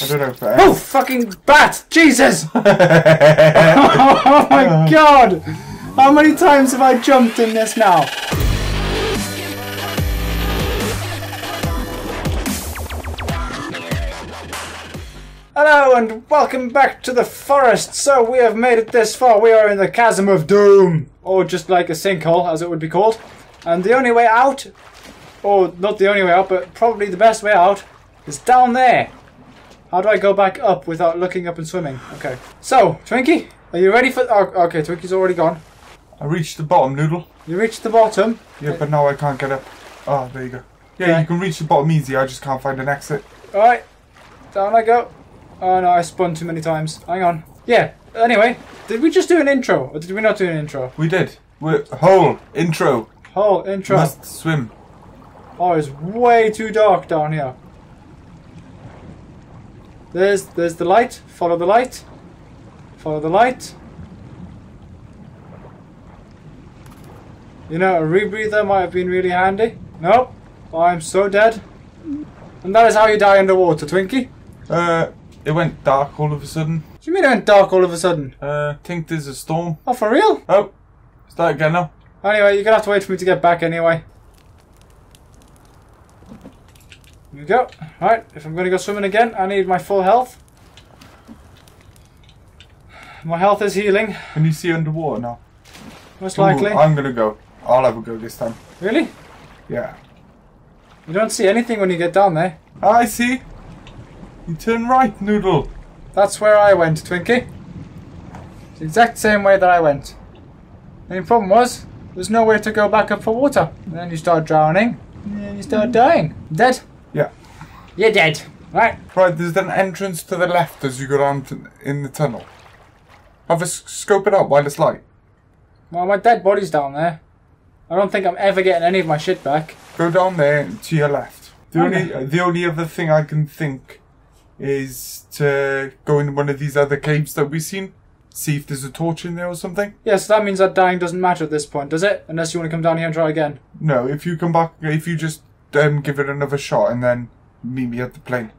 I don't know. But Oh, fucking bat! Jesus! oh my god! How many times have I jumped in this now? Hello and welcome back to the forest. So we have made it this far. We are in the chasm of doom, or just like a sinkhole, as it would be called. And the only way out, or not the only way out, but probably the best way out, is down there. How do I go back up without looking up and swimming? Okay. So, Twinkie, are you ready for... Oh, okay, Twinkie's already gone. I reached the bottom, Noodle. You reached the bottom. Yeah, but now I can't get up. Oh, there you go. Yeah, Okay. you can reach the bottom easy. I just can't find an exit. Alright. Down I go. Oh no, I spun too many times. Hang on. Yeah, anyway. Did we just do an intro? Or did we not do an intro? We did. We're whole intro. Whole intro. Must swim. Oh, it's way too dark down here. There's there's the light. Follow the light. Follow the light. You know, a rebreather might have been really handy. Nope. I'm so dead. And that is how you die underwater, Twinkie. Uh, it went dark all of a sudden. What do you mean it went dark all of a sudden? Uh, think there's a storm. Oh, for real? Oh, start again now. Anyway, you're gonna have to wait for me to get back anyway. Here we go. Right, if I'm gonna go swimming again, I need my full health. My health is healing, Can you see underwater now? most Ooh, likely. I'm gonna go. I'll have a go this time. Really? Yeah. You don't see anything when you get down there. I see. You turn right, Noodle. That's where I went, Twinkie. It's the exact same way that I went. The only problem was, there's nowhere to go back up for water. And then you start drowning, and then you start dying. Dead. Yeah. You're dead. Right. Right, there's an entrance to the left as you go down to, in the tunnel. Have a scope it out while it's light. Well, my dead body's down there. I don't think I'm ever getting any of my shit back. Go down there to your left. The Okay. only the only other thing I can think is to go in one of these other caves that we've seen. See if there's a torch in there or something. Yes, that means that dying doesn't matter at this point, does it? Unless you want to come down here and try again. No, if you come back, if you just um, give it another shot and then meet me at the plane,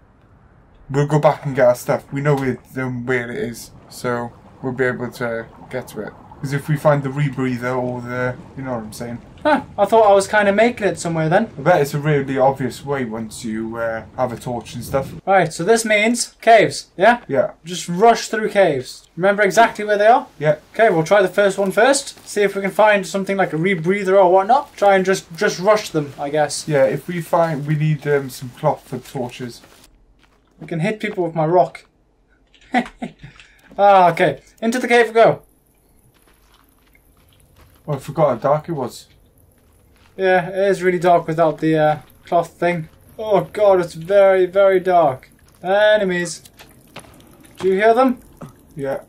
we'll go back and get our stuff. We know where um, where it is, so we'll be able to get to it. Because if we find the rebreather or the, you know what I'm saying. Huh, I thought I was kind of making it somewhere then. I bet it's a really obvious way once you uh, have a torch and stuff. Right, so this means caves, yeah? Yeah, Just rush through caves. Remember exactly where they are? yeah. Okay, we'll try the first one first. See if we can find something like a rebreather or whatnot. Try and just just rush them, I guess. Yeah, if we find we need um, some cloth for torches. We can hit people with my rock. ah, okay. Into the cave we go. Oh, I forgot how dark it was. Yeah, it is really dark without the uh, cloth thing. Oh god, it's very, very dark. Enemies. Do you hear them? Yeah.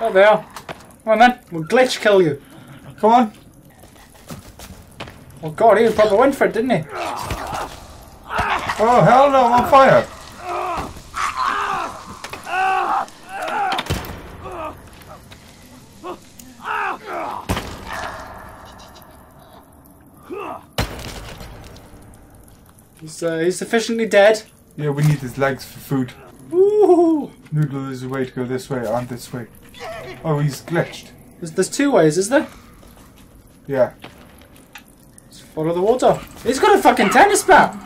Oh, they are. Come on then, we'll glitch kill you. Come on. Oh god, he probably went for it, didn't he? Oh hell no! I'm on fire. He's, uh, he's sufficiently dead. Yeah, we need his legs for food. Ooh. Noodle is a way to go this way and this way. Oh, he's glitched. There's, there's two ways, is there? Yeah. Let's follow the water. He's got a fucking tennis bat!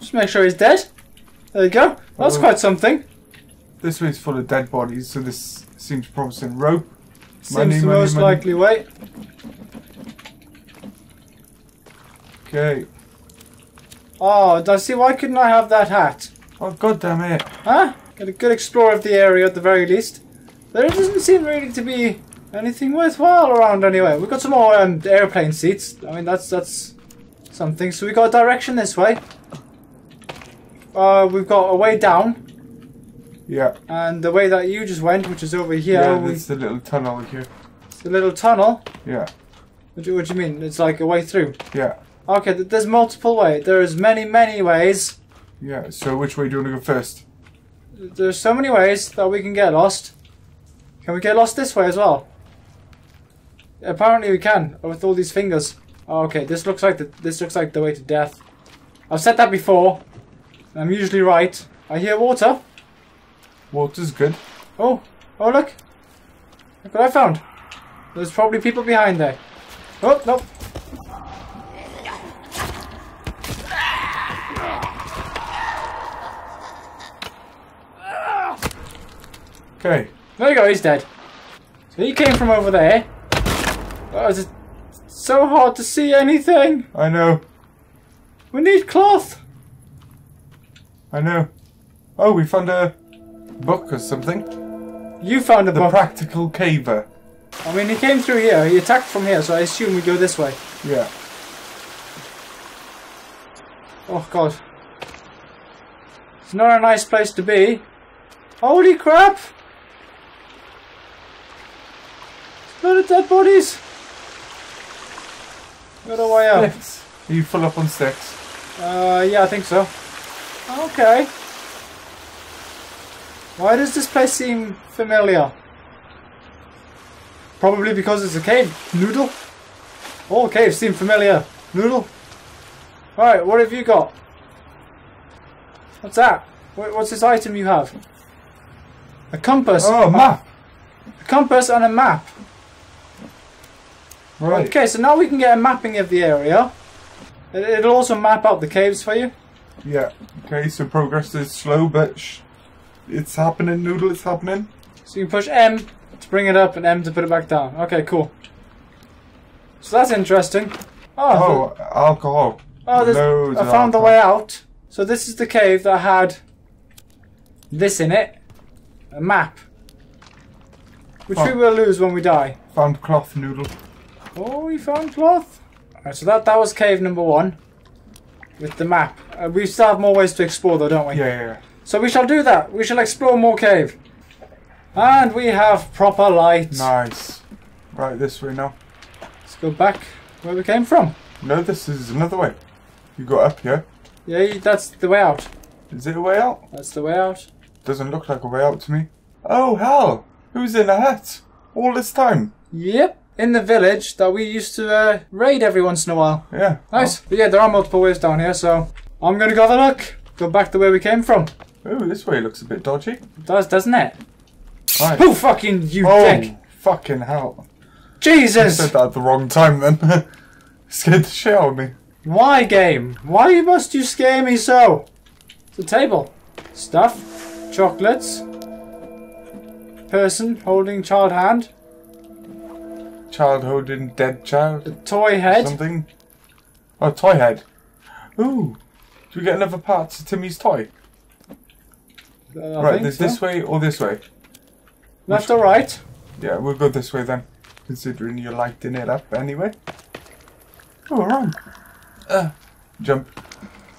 Just make sure he's dead. There you go. That's Oh. quite something. This way's full of dead bodies, so this seems promising. Rope. Seems Money, the money, most money. likely way. Okay. Oh, I see. Why couldn't I have that hat? Oh god damn it! Huh? Get a good explore of the area at the very least. There doesn't seem really to be anything worthwhile around anyway. We've got some more um, airplane seats. I mean, that's that's something. So we got a direction this way. Uh, we've got a way down, Yeah. and the way that you just went, which is over here, Yeah, we, there's a little tunnel here. it's a little tunnel. Yeah. What do, what do you mean? It's like a way through. Yeah. Okay, th- there's multiple ways. There's many, many ways. Yeah. So which way do you want to go first? There's so many ways that we can get lost. Can we get lost this way as well? Apparently we can, with all these fingers. Oh, okay, this looks like the this looks like the way to death. I've said that before. I'm usually right. I hear water. Water's good. Oh, oh look. Look what I found. There's probably people behind there. Oh, no. Okay. There you go, he's dead. So he came from over there. Oh, it's so hard to see anything. I know. We need cloth. I know. Oh, we found a book or something. You found a The book. Practical Caver. I mean, he came through here. He attacked from here, so I assume we go this way. Yeah. Oh, God. It's not a nice place to be. Holy crap! A lot of dead bodies. Got a way out. Sticks. Are you full up on sticks? Uh, yeah, I think so. Okay. Why does this place seem familiar? Probably because it's a cave. Noodle? All caves seem familiar. Noodle? Alright, what have you got? What's that? What's this item you have? A compass. Oh, map. A compass and a map. Right. Okay, so now we can get a mapping of the area. It- It'll also map out the caves for you. Yeah. Okay, so progress is slow, but sh- it's happening, Noodle, it's happening. So you can push M to bring it up and M to put it back down. Okay, cool. So that's interesting. Oh, Oh, alcohol. oh there's, Loads I found the way out. So this is the cave that had this in it. A map. Which oh. we Oh. will lose when we die. Found cloth, Noodle. Oh, we found cloth. Alright, so that, that was cave number one. With the map. Uh, we still have more ways to explore though, don't we? Yeah, yeah, yeah. So we shall do that. We shall explore more cave. And we have proper light. Nice. Right, this way now. Let's go back where we came from. No, this is another way. You got up here. Yeah, that's the way out. Is it a way out? That's the way out. Doesn't look like a way out to me. Oh, hell! Who's in a hut? All this time? Yep. In the village that we used to uh, raid every once in a while. Yeah. Nice. But yeah, there are multiple ways down here, so I'm gonna go have a look. Go back the way we came from. Ooh, this way looks a bit dodgy. It does, doesn't it? Right. Who fucking you oh, dick? fucking hell. Jesus! I said that at the wrong time then. Scared the shit out of me. Why game? Why must you scare me so? It's a table. Stuff. Chocolates. Person holding child hand. Child holding dead child. Toy head. Something. Oh, toy head. Ooh. Do we get another part to Timmy's toy? Uh, right, there's so. this way or this way. Left or right? Yeah, we'll go this way then. Considering you're lighting it up anyway. Oh, wrong. Uh, jump.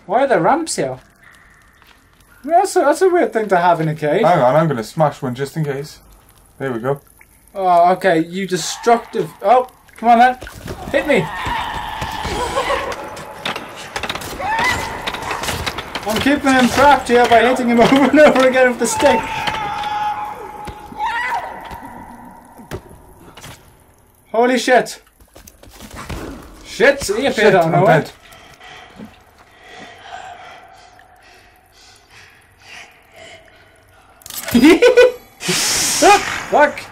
Why are there ramps here? That's a, that's a weird thing to have in a cave. Hang on, I'm gonna smash one just in case. There we go. Oh, okay. You destructive. Oh, come on then. Hit me. I'm keeping him trapped here by hitting him over and over again with the stick. Holy shit. Shit, he appeared out of nowhere. Ah, Fuck!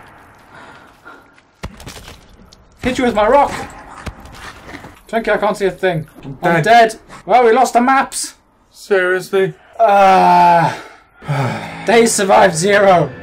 Hit you with my rock! Twinkie, I can't see a thing. I'm dead. dead. Well, we lost the maps. Seriously? Ah. they survived zero.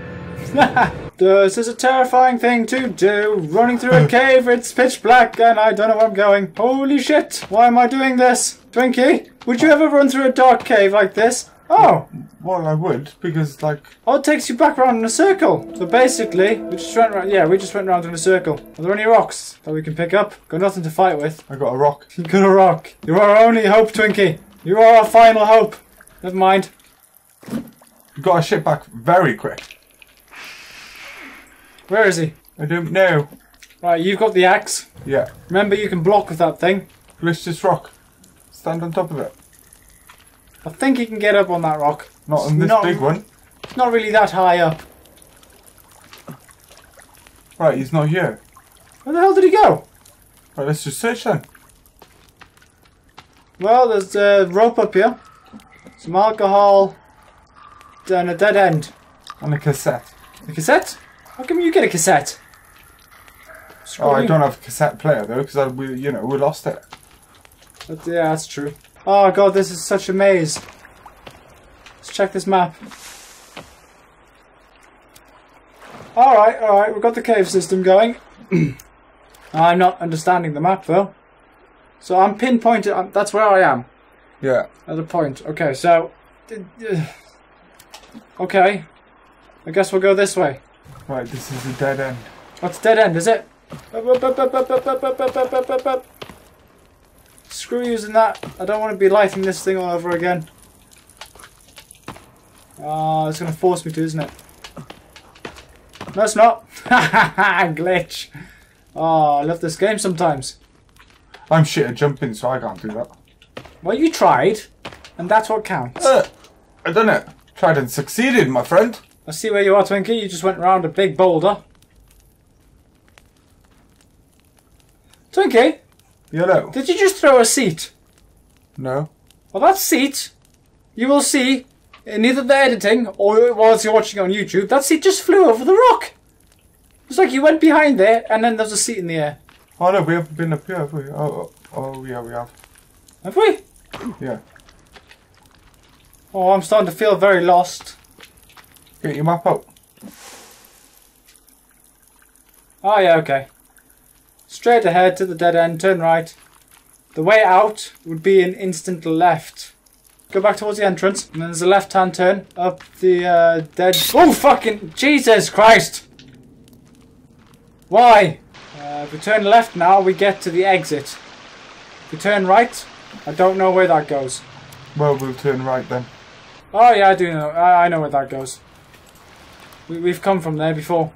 this is a terrifying thing to do. Running through a cave, it's pitch black, and I don't know where I'm going. Holy shit! Why am I doing this? Twinkie, would you ever run through a dark cave like this? Oh, Well, I would, because, like, Oh, it takes you back round in a circle. So basically, we just went round. Yeah, we just went round in a circle. Are there any rocks that we can pick up? Got nothing to fight with. I got a rock. You got a rock. You're our only hope, Twinkie. You are our final hope. Never mind. You got a shit back very quick. Where is he? I don't know. Right, you've got the axe. Yeah. Remember, you can block with that thing. Glitch this rock. Stand on top of it. I think he can get up on that rock. Not on this not- big one. It's not really that high up. Right, he's not here. Where the hell did he go? Right, let's just search then. Well, there's a rope up here. Some alcohol. And a dead end. And a cassette. A cassette? How come you get a cassette? Oh, I don't have a cassette player though, because we, you know, we lost it. But, yeah, that's true. Oh god, this is such a maze check this map. Alright, alright, we've got the cave system going. I'm not understanding the map though. So I'm pinpointed, I'm, that's where I am. Yeah. At a point. Okay, so... Okay. I guess we'll go this way. Right, this is a dead end. What's dead end, is it? Screw using that. I don't want to be lighting this thing all over again. Oh, it's going to force me to, isn't it? No, it's not. Glitch. Oh, I love this game sometimes. I'm shit at jumping, so I can't do that. Well, you tried, and that's what counts. Uh, I done it. Tried and succeeded, my friend. I see where you are, Twinkie. You just went round a big boulder. Twinkie, Hello. did you just throw a seat? No. Well, that seat, you will see Uh, in either the editing or whilst you're watching on YouTube, that seat just flew over the rock. It's like you went behind there and then there's a seat in the air. Oh no, we haven't been up here, have we? Oh, oh, oh yeah, we have. Have we? Yeah. Oh, I'm starting to feel very lost. Get your map out. Oh, yeah, okay. Straight ahead to the dead end, turn right. The way out would be an instant left. Go back towards the entrance, and then there's a left hand turn up the uh, dead. Oh, fucking Jesus Christ! Why? Uh, if we turn left now, we get to the exit. If we turn right, I don't know where that goes. Well, we'll turn right then. Oh, yeah, I do know. I, I know where that goes. We, we've come from there before.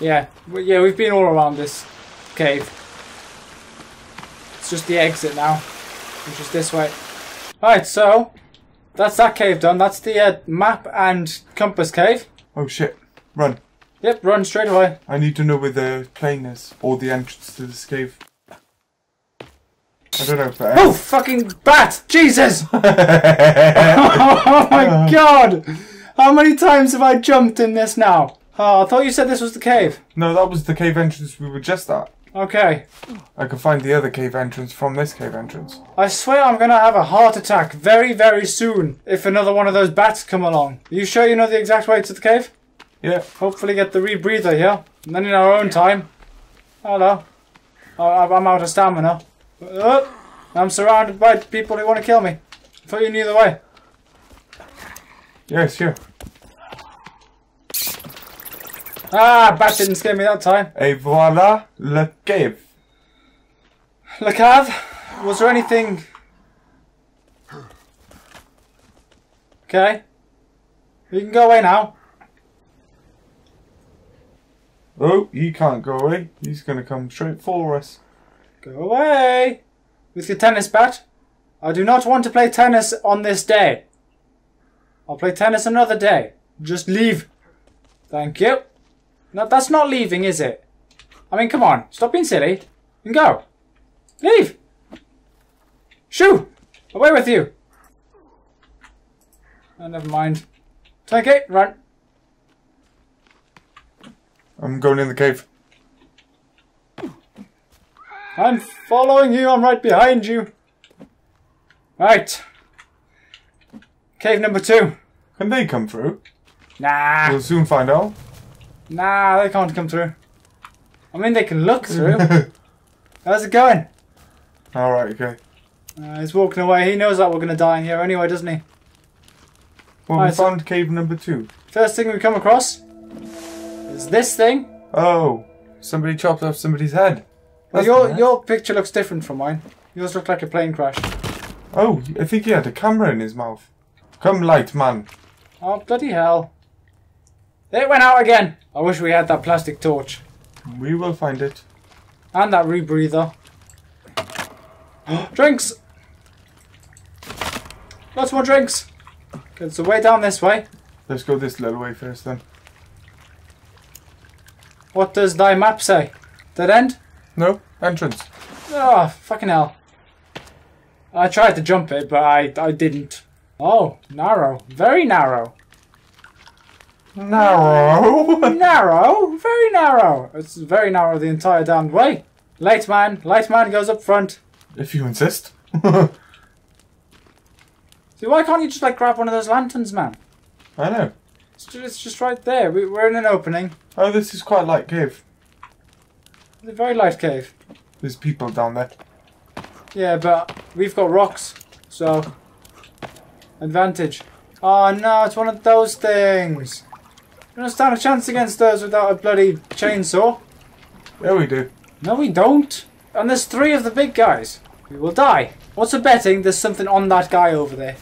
Yeah, we, yeah, we've been all around this cave. It's just the exit now, which is this way. Alright, so that's that cave done. That's the uh, map and compass cave. Oh shit. Run. Yep, run straight away. I need to know where the plane is, or the entrance to this cave. I don't know if that Oh, fucking bat! Jesus! oh my god! How many times have I jumped in this now? Oh, I thought you said this was the cave. No, that was the cave entrance we were just at. Okay. I can find the other cave entrance from this cave entrance. I swear I'm gonna have a heart attack very, very soon if another one of those bats come along. Are you sure you know the exact way to the cave? Yeah. Hopefully get the rebreather here. And then in our own time. Hello. Oh, I'm out of stamina. Uh, I'm surrounded by people who want to kill me. I thought you knew the way. Yes, yeah. Ah, bat didn't scare me that time. Et voilà le cave. Lacav, was there anything... Okay. You can go away now. Oh, he can't go away. He's gonna come straight for us. Go away! With your tennis bat. I do not want to play tennis on this day. I'll play tennis another day. Just leave. Thank you. No, that's not leaving, is it? I mean, come on. Stop being silly. And go. Leave. Shoo! Away with you. Oh, never mind. Take it. Run. I'm going in the cave. I'm following you. I'm right behind you. Right. Cave number two. Can they come through? Nah. We'll soon find out. Nah, they can't come through. I mean, they can look through. How's it going? Alright, okay. Uh, he's walking away. He knows that we're going to die in here anyway, doesn't he? Well, Alright, we so- found cave number two. First thing we come across is this thing. Oh, somebody chopped off somebody's head. Well, your nice. your picture looks different from mine. Yours looked like a plane crash. Oh, I think he had a camera in his mouth. Come light, man. Oh bloody hell! It went out again. I wish we had that plastic torch We will find it. and that rebreather. drinks. Lots more drinks. Okay, so way down this way. Let's go this little way first then. What does thy map say? Dead end? No? Entrance. Oh, fucking hell. I tried to jump it, but I, I didn't. Oh, narrow. Very narrow. Narrow. narrow? Very narrow. It's very narrow the entire damned way. Light man. Light man goes up front. if you insist. See, why can't you just like grab one of those lanterns, man? I know. It's just, it's just right there. We, we're in an opening. Oh, this is quite a light cave. It's a very light cave. There's people down there. Yeah, but we've got rocks, so advantage. Oh no, it's one of those things. We don't stand a chance against those without a bloody chainsaw. Yeah, we do. No, we don't. And there's three of the big guys. We will die. What's a betting there's something on that guy over there?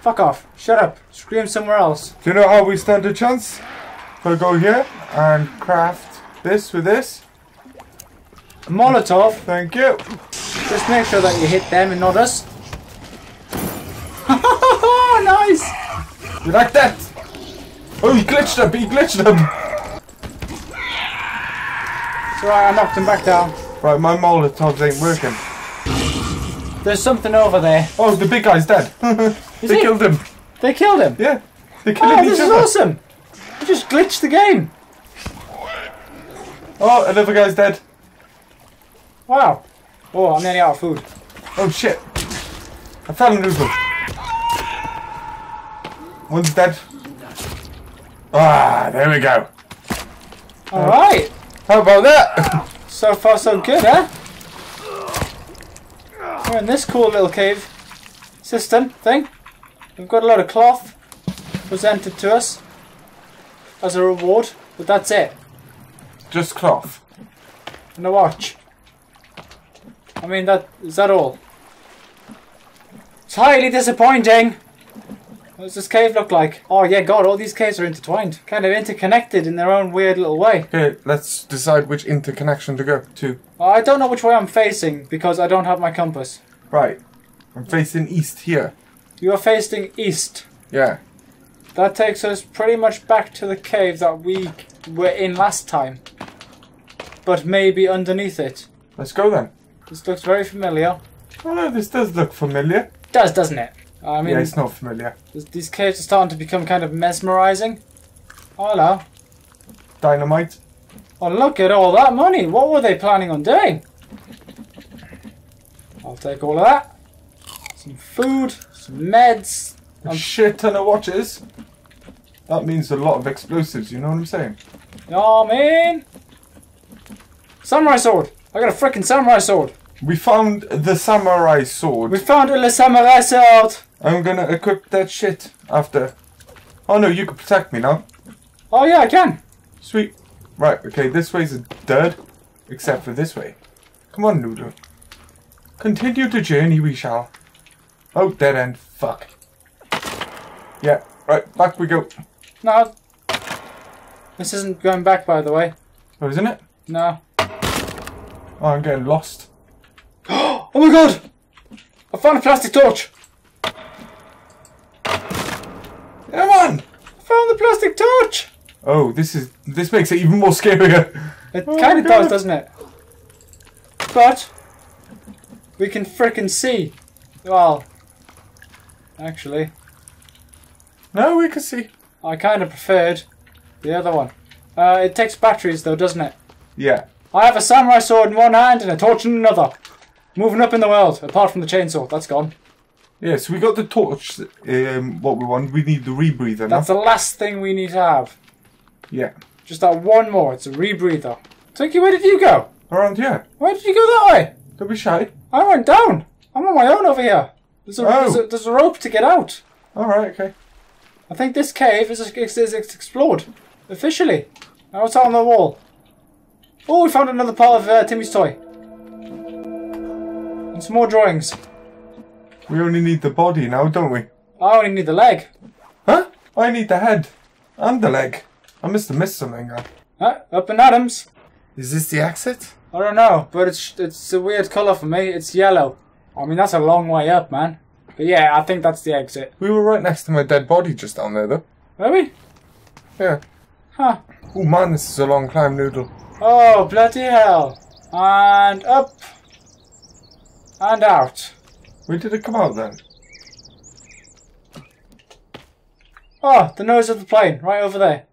Fuck off. Shut up. Scream somewhere else. Do you know how we stand a chance? We'll go here and craft this with this. A Molotov. Thank you. Just make sure that you hit them and not us. nice. You like that? Oh, he glitched them. He glitched them. It's alright, I knocked him back down. Right, my Molotovs ain't working. There's something over there. Oh, the big guy's dead. They he? killed him. They killed him. Yeah, they're killing Oh, each this is awesome. We just glitched the game. Oh, another guy's dead. Wow. Oh, I'm nearly out of food. Oh shit! I found a noodle. One's dead. Ah, there we go. Alright. How about that? So far, so good, huh? We're in this cool little cave system thing. We've got a lot of cloth presented to us as a reward, but that's it. Just cloth. And a watch. I mean, that is that all? It's highly disappointing. What does this cave look like? Oh yeah, God, all these caves are intertwined, kind of interconnected in their own weird little way. Okay, let's decide which interconnection to go to. I don't know which way I'm facing because I don't have my compass. Right. I'm facing east here. You are facing east. Yeah. That takes us pretty much back to the cave that we were in last time. But maybe underneath it. Let's go then. This looks very familiar. Oh no, this does look familiar. does, doesn't it? I mean, yeah, it's not familiar. these caves are starting to become kind of mesmerizing. Oh, hello. Dynamite. Oh, look at all that money. What were they planning on doing? I'll take all of that. Some food, some meds. A Um, shit ton of watches. That means a lot of explosives, you know what I'm saying? You know what I mean? Samurai sword. I got a freaking samurai sword. We found the samurai sword. We found the samurai sword. I'm gonna equip that shit after. Oh no, you can protect me now. Oh yeah, I can. Sweet. Right, okay, this way's a dud. Except for this way. Come on, Noodle. Continue the journey we shall. Oh, dead end. Fuck. Yeah, right, back we go. No. This isn't going back, by the way. Oh, isn't it? No. Oh, I'm getting lost. Oh my god! I found a plastic torch! Come on! I found the plastic torch! Oh, this is this makes it even more scarier. It Oh kind of does, doesn't it? But we can frickin' see. Well, actually, No, we can see. I kind of preferred the other one. Uh, it takes batteries, though, doesn't it? Yeah. I have a samurai sword in one hand and a torch in another. Moving up in the world, apart from the chainsaw. That's gone. Yeah, so we got the torch, um, what we want. We need the rebreather now. That's the last thing we need to have. Yeah. Just that one more. It's a rebreather. Twinkie, where did you go? Around here. Where did you go that way? Don't be shy. I went down. I'm on my own over here. There's a, Oh. there's a, there's a rope to get out. Alright, okay. I think this cave is, is, is explored. Officially. Now what's out on the wall? Oh, we found another part of uh, Timmy's toy. And some more drawings. We only need the body now, don't we? I only need the leg. Huh? I need the head. And the leg. I must have missed something there. Uh, up in Adams. Is this the exit? I don't know, but it's it's a weird colour for me. It's yellow. I mean, that's a long way up, man. But yeah, I think that's the exit. We were right next to my dead body just down there, though. Are we? Yeah. Huh. Oh man, this is a long climb, Noodle. Oh, bloody hell. And up. And out. Where did it come out then? Oh, the nose of the plane, right over there.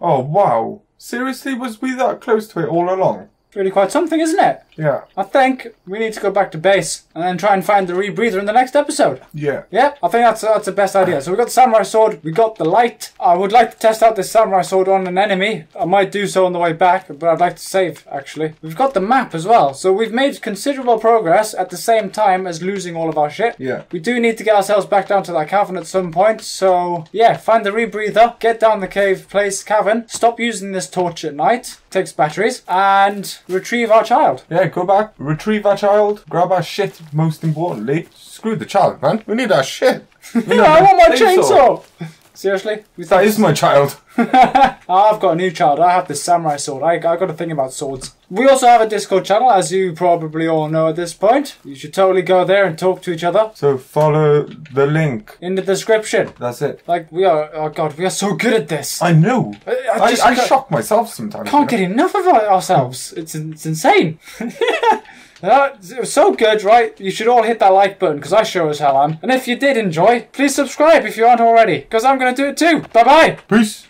Oh, wow. Seriously, was we that close to it all along? Really quite something, isn't it? Yeah. I think we need to go back to base and then try and find the rebreather in the next episode. Yeah. Yeah, I think that's that's the best idea. So we got the samurai sword, we got the light. I would like to test out this samurai sword on an enemy. I might do so on the way back, but I'd like to save actually. We've got the map as well, so we've made considerable progress at the same time as losing all of our shit. Yeah. We do need to get ourselves back down to that cavern at some point, so yeah, find the rebreather, get down the cave place cavern, stop using this torch at night, takes batteries, and retrieve our child. Yeah, go back, retrieve our child, grab our shit, most importantly. Screw the child, man. We need our shit. Yeah, I want my chainsaw! Seriously? That is my child. I've got a new child. I have this samurai sword. I, I got a thing about swords. We also have a Discord channel, as you probably all know at this point. You should totally go there and talk to each other So follow the link. in the description. That's it. Like we are. Oh god, we are so good at this. I know. I, I I, just I shock myself sometimes. can't you get enough of our- ourselves. It's it's insane. Uh, it was so good, right? You should all hit that like button because I sure as hell am. And if you did enjoy, please subscribe if you aren't already, because I'm going to do it too. Bye bye. Peace.